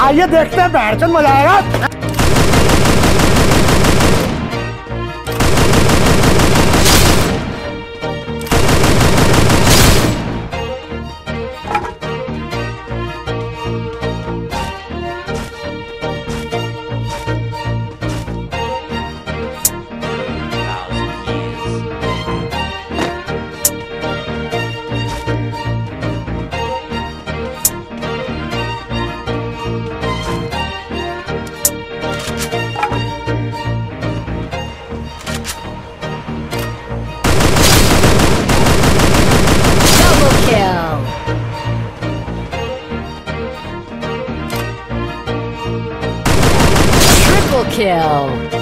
आइए देखते हैं बैठ मज़ा आएगा। Kill.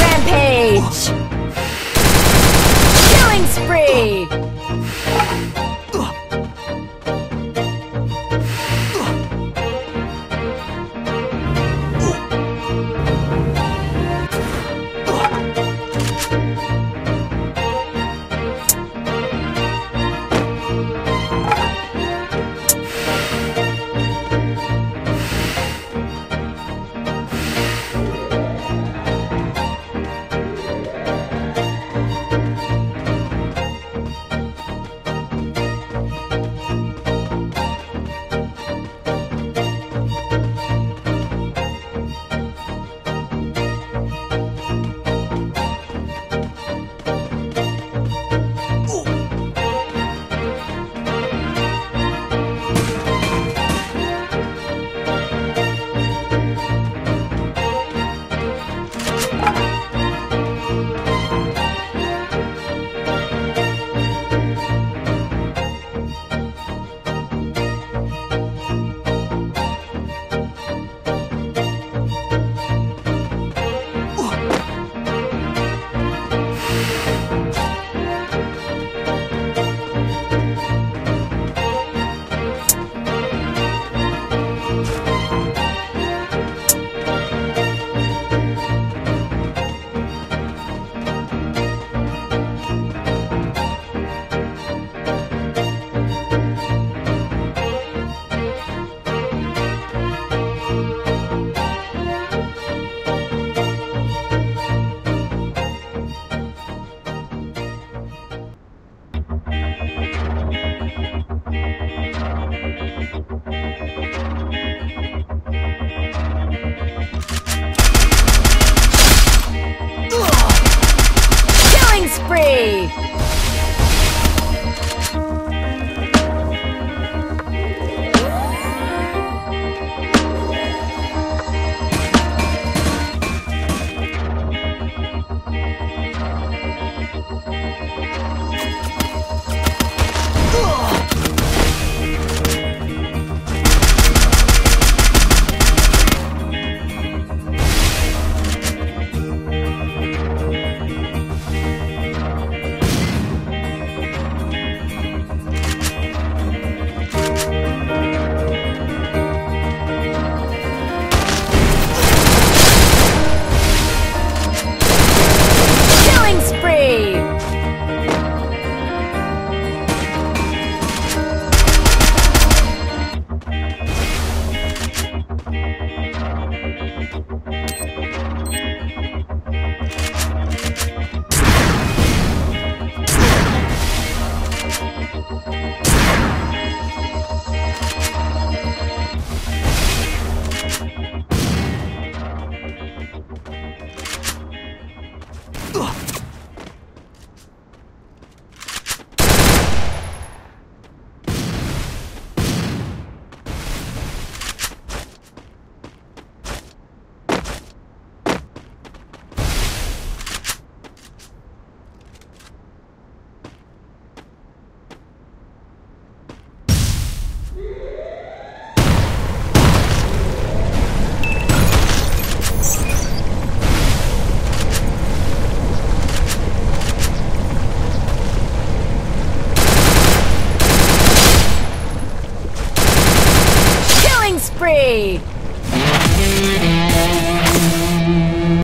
Rampage!